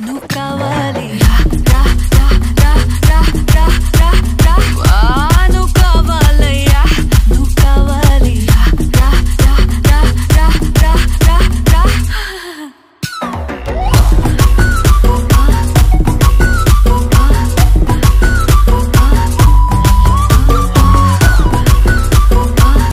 No calor.